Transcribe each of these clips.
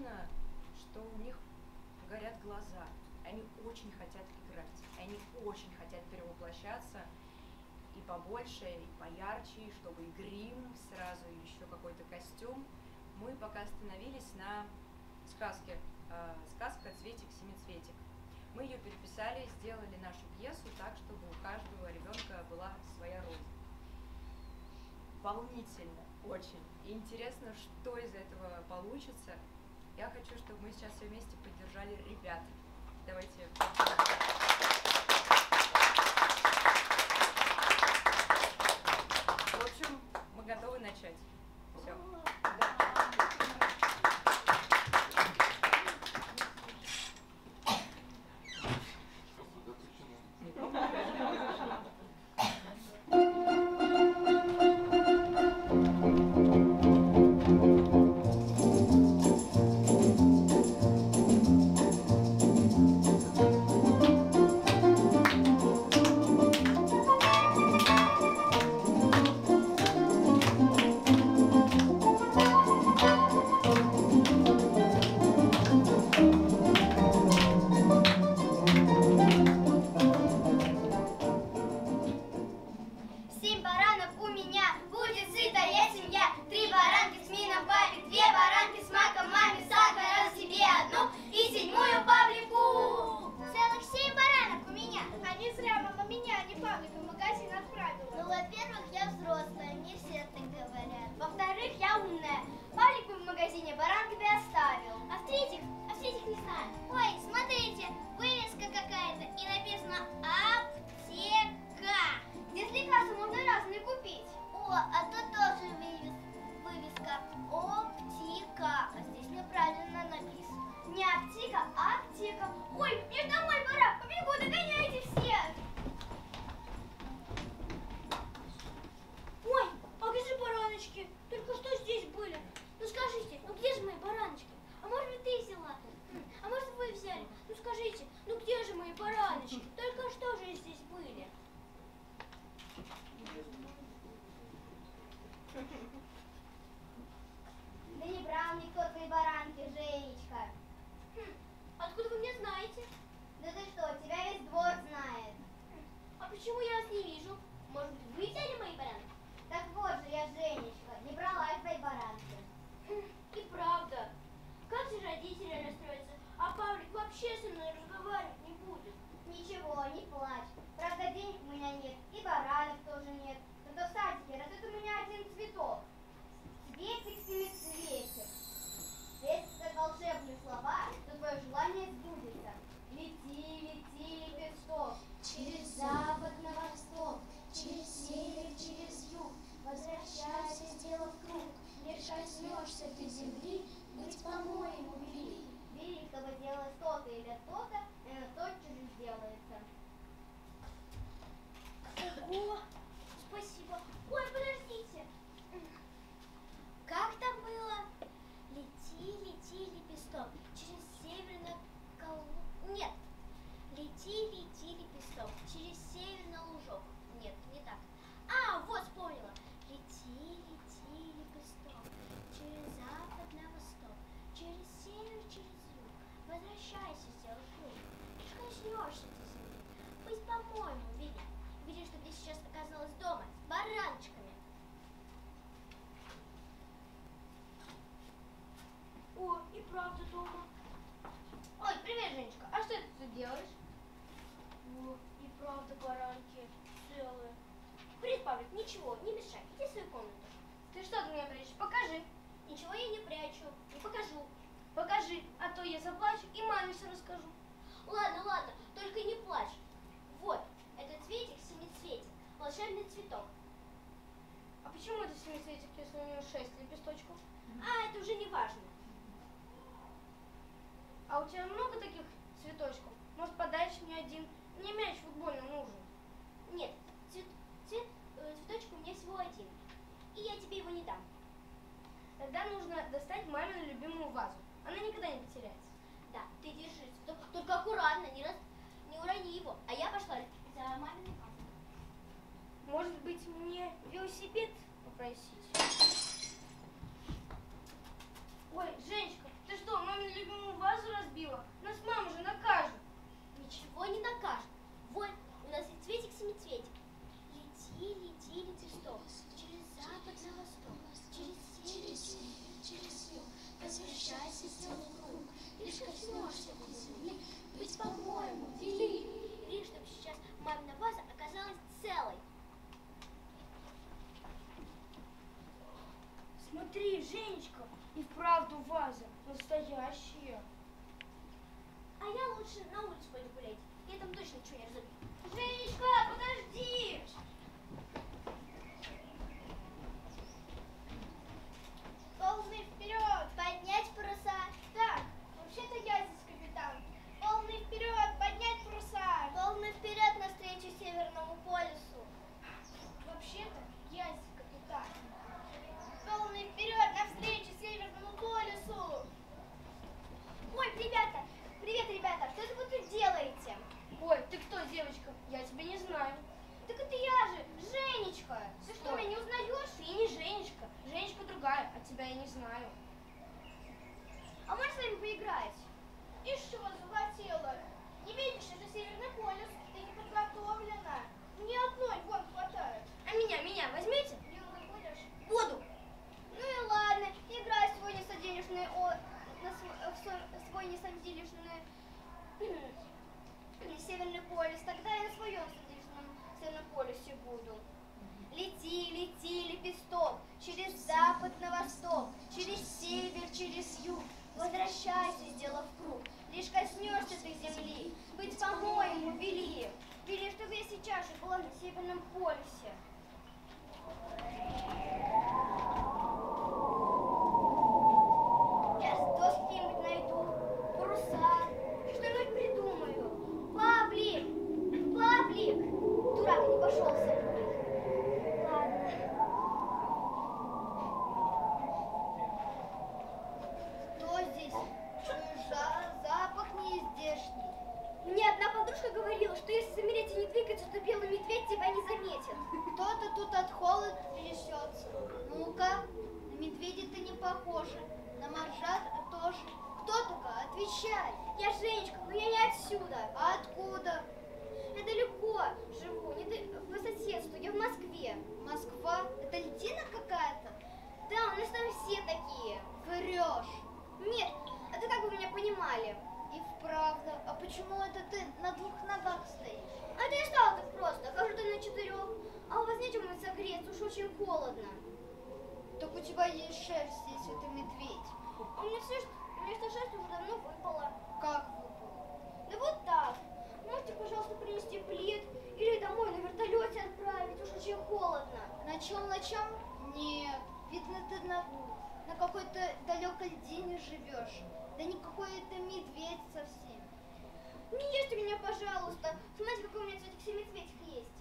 важно, что у них горят глаза. Они очень хотят играть. Они очень хотят перевоплощаться и побольше, и поярче, чтобы и грим сразу, еще какой-то костюм. Мы пока остановились на сказке. Э, сказка «Цветик-семицветик». Мы ее переписали, сделали нашу пьесу так, чтобы у каждого ребенка была своя роль. Волнительно, очень. И интересно, что из этого получится. Я хочу, чтобы мы сейчас все вместе поддержали ребят. Давайте. Ой, смотрите, вывеска какая-то и написано аптека. Здесь лекарства можно разные купить. О, а тут тоже вывес- вывеска оптика. А здесь неправильно написано. Не аптека, а аптека. Ой, мне домой пора. Побегу, догоняйте всех. Ой, а где же бараночки? Только что здесь были. Ну скажите, ну где же мои бараночки? А может быть ты взяла? М, А может вы взяли? Ну скажите, ну где же мои бараночки? Только что же здесь были. Да не брал никто твои баранки, Женечка. Хм, откуда вы меня знаете? Да ты что, тебя весь двор знает. А почему я вас не вижу? Может быть, вы взяли мои баранки? Так вот же я Женечка, не брала я твои баранки. Хм, И правда. Как же родители расстроятся? А Павлик вообще со мной разговаривать не будет. Ничего, не плачь. Правда, денег у меня нет, и баранок тоже нет. Зато в садике растет у меня один цветок. Цветик, семицветик. Если это волшебные слова, то твое желание сбудется. Лети, лети, лепесток, через запад на восток, через север, через юг. Возвращайся, сделав круг, лишь коснешься ты земли, быть по-моему вели. Бери, чтобы делалось то-то или то-то, и оно тотчас же сделается. Ого, спасибо. Ой, подождите. Как там было? Лети, лети, лепесток, через северный колу... Нет. Лети, лети, лепесток, через северный лужок. Нет, не так. А, вот вспомнила. Лети, лети, лепесток, через запад на восток, через север, через юг. Возвращайся, сделай круг. Лишь коснешься ты земли. Быть, по-моему, видя. Видя, что ты сейчас оказалась дома с баранчиками. О, и правда дома. Ой, привет, Женечка. А что ты тут делаешь? О, и правда баранки целые. Привет, Павлик, ничего, не мешай. Иди в свою комнату. Ты что от меня прячешь? Покажи. Ничего я не прячу. Не покажу. Покажи, а то я заплачу и маме все расскажу. Ладно, ладно, только не плачь. Вот, это цветик семицветик, волшебный цветок. А почему это семицветик, если у него шесть лепесточков? А, это уже не важно. А у тебя много таких цветочков? Может, подаришь мне один? Мне мяч футбольный нужен. Нет, цвет, цвет, э, цветочек у меня всего один. И я тебе его не дам. Тогда нужно достать мамину любимую вазу. Она никогда не потеряется. Да, ты держись. Только, только аккуратно, не, раз, не урони его. А я пошла за маминой вазой. Может быть, мне велосипед попросить? Ой, Женечка, ты что, мамину любимую вазу разбила? Нас мама же накажет. Ничего не накажет. Женечка, и вправду ваза настоящая. А я лучше на улицу пойду гулять. Я там точно ничего не разобью. Женечка, подожди! полюс, тогда я на своем солнечном, северном полюсе буду. Лети, лети, лепесток, через запад на восток, через север, через юг. Возвращайся, сделав круг, лишь коснешься ты земли, быть по-моему вели. Вели, чтобы я сейчас же была на северном полюсе. поймали. И вправду. А почему это ты на двух ногах стоишь? А ты я так просто. Хожу ты на четырех. А у вас нечем согреться, уж очень холодно. Так у тебя есть шерсть, если ты медведь. У меня, все, у меня что шерсть уже давно выпала. Как выпала? Да вот так. Можете, пожалуйста, принести плед или домой на вертолете отправить, уж очень холодно. На чем, на чем? Нет, видно ты на двух на какой-то далекой день живешь. Да никакой это медведь совсем. Не ешьте меня, пожалуйста. Смотрите, какой у меня цветик, все есть.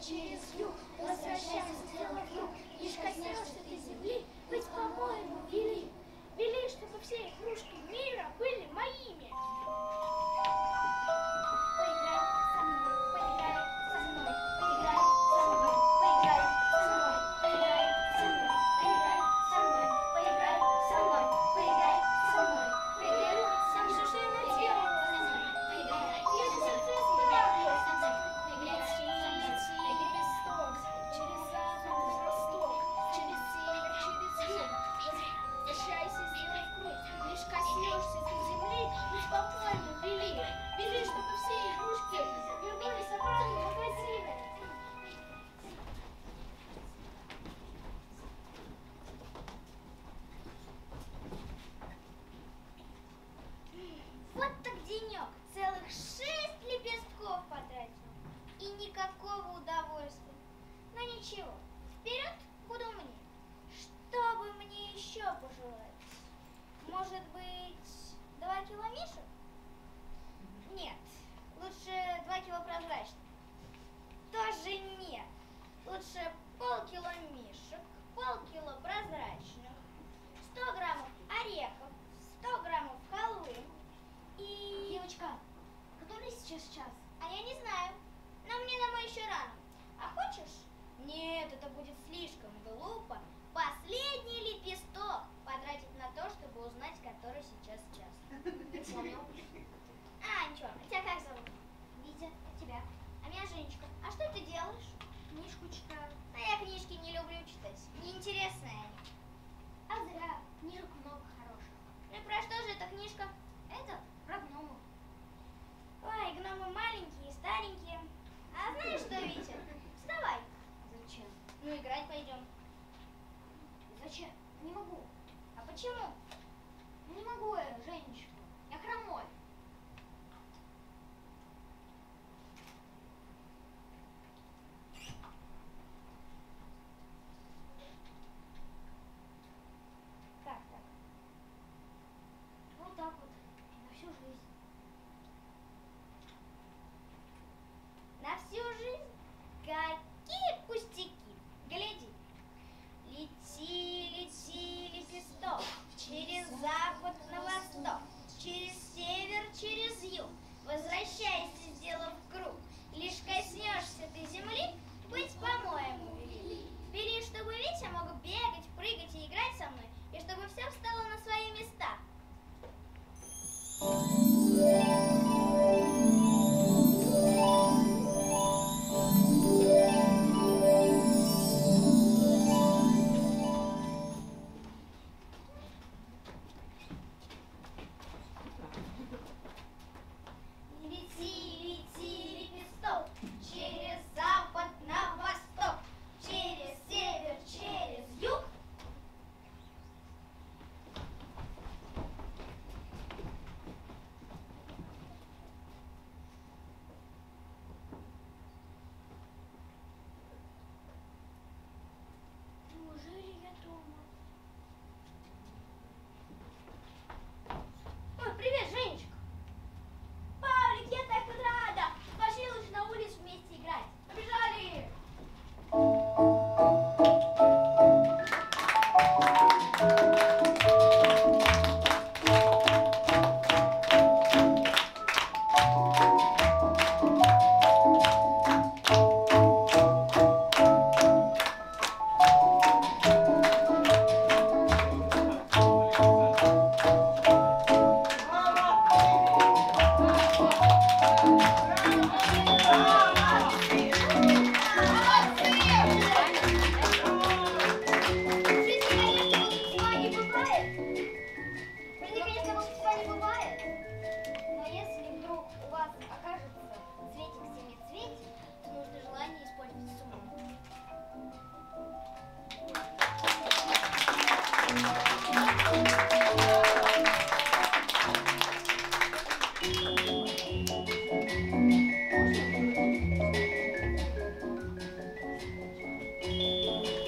через юг, возвращаясь тело вдруг, лишь коснешься ты земли, быть, по-моему, вели. Вели, чтобы все игрушки мира были моими.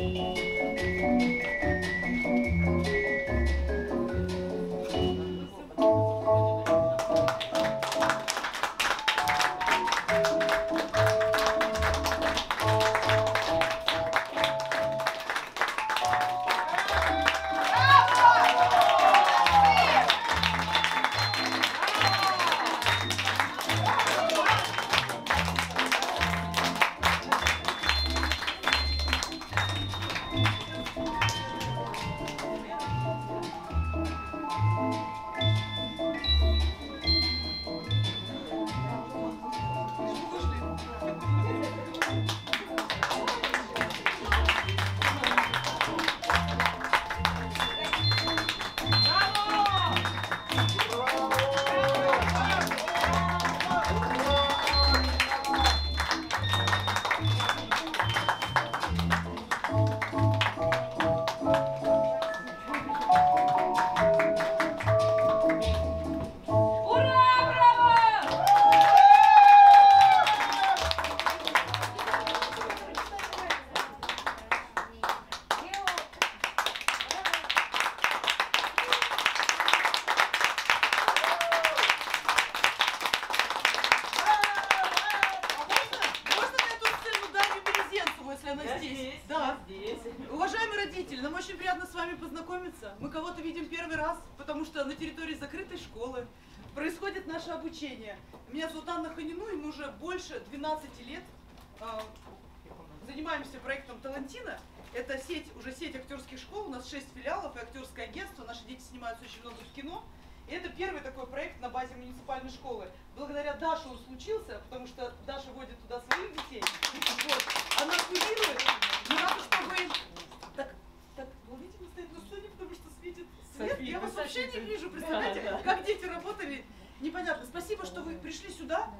Можно познакомиться. Мы кого-то видим первый раз, потому что на территории закрытой школы происходит наше обучение. Меня зовут Анна Ханину, и мы уже больше 12 лет а, занимаемся проектом Талантина. Это сеть, уже сеть актерских школ, у нас 6 филиалов и актерское агентство, наши дети снимаются очень много в кино. И это первый такой проект на базе муниципальной школы. Благодаря Даше он случился, потому что Даша водит туда своих детей. Вот. Она курирует. Не надо, чтобы... Так, так, волнительно стоит на сцене, потому что светит свет. София, Я вас София, вообще не вижу, представляете, Да, да. как дети работали. Непонятно. Спасибо, что вы пришли сюда.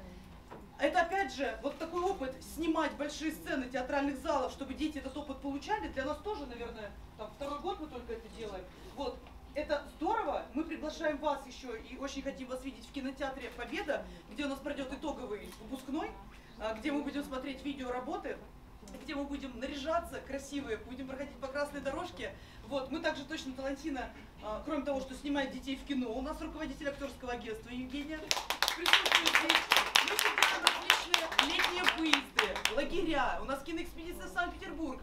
Это опять же вот такой опыт снимать большие сцены театральных залов, чтобы дети этот опыт получали. Для нас тоже, наверное, там второй год мы только это делаем. Вот. Это здорово. Мы приглашаем вас еще и очень хотим вас видеть в кинотеатре Победа, где у нас пройдет итоговый выпускной, а, где мы будем смотреть видео работы, где мы будем наряжаться красивые, будем проходить по красной дорожке. Вот, мы также точно Талантина, кроме того, что снимает детей в кино, у нас руководитель актерского агентства Евгения присутствует здесь. Мы делаем различные летние выезды, лагеря. У нас киноэкспедиция в Санкт-Петербург.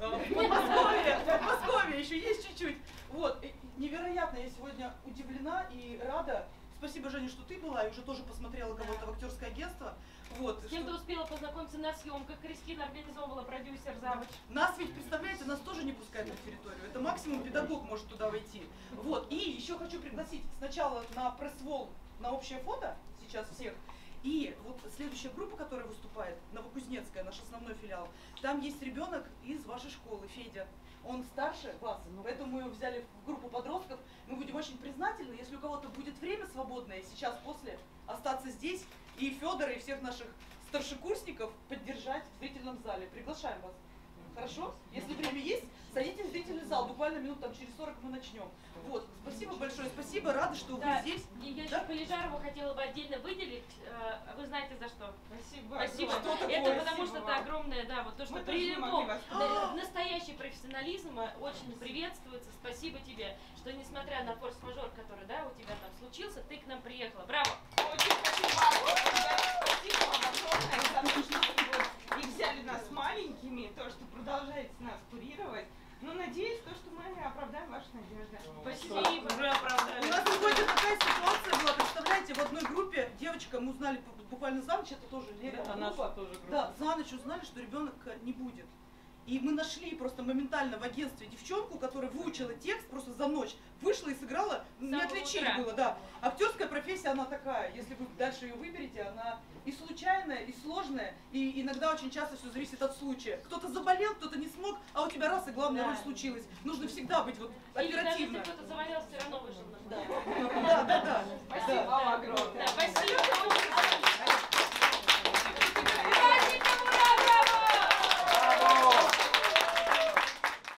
А, В Подмосковье, в Подмосковье еще есть чуть-чуть. Вот, невероятно, я сегодня удивлена и рада. Спасибо, Женя, что ты была и уже тоже посмотрела кого-то в актерское агентство. Вот, С кем что- успела познакомиться на съемках? Кристина организовывала продюсер завуч. Нас ведь, представляете, нас тоже не пускают на территорию. Это максимум педагог может туда войти. Вот. И еще хочу пригласить сначала на пресс-вол, на общее фото, сейчас всех. И вот следующая группа, которая выступает, Новокузнецкая, наш основной филиал, там есть ребенок из вашей школы, Федя. Он старше вас, поэтому мы его взяли в группу подростков. Мы будем очень признательны, если у кого-то будет время свободное сейчас, после, остаться здесь и Федора, и всех наших старшекурсников поддержать в зрительном зале. Приглашаем вас. Хорошо? Если время есть, садитесь в зрительный зал. Буквально минут там через 40 мы начнем. Вот. Спасибо большое. Спасибо. Рада, что вы Да, здесь. и я Да? еще Полежарову хотела бы отдельно выделить. Э, Вы знаете за что? Спасибо. Спасибо. Что такое? Это потому что это огромное, да, вот то, что Мы при любом да, настоящий профессионализм э, очень приветствуется. Спасибо тебе, что несмотря на форс-мажор, который, да, у тебя там случился, ты к нам приехала. Браво! Очень спасибо вам. Спасибо вам огромное за то, что вы и взяли нас маленькими, то, что продолжаете нас курировать. Ну, надеюсь, то, что мы оправдаем ваши надежды. Спасибо. Уже У оправдали. нас сегодня такая ситуация была. Представляете, в одной группе девочка, мы узнали бу- буквально за ночь, это тоже Лерина А группа. Да, за ночь узнали, что ребенок э, не будет. И мы нашли просто моментально в агентстве девчонку, которая выучила текст просто за ночь, вышла и сыграла, не самого отличить утра. было, да. Актерская профессия, она такая, если вы дальше ее выберете, она и случайная, и сложная, и иногда очень часто все зависит от случая. Кто-то заболел, кто-то не смог, а у тебя раз и главная Да. роль случилась. Нужно всегда быть вот Или даже если оперативно. кто-то завалялся, все равно вышел на Да, да, да. Спасибо вам огромное. Спасибо.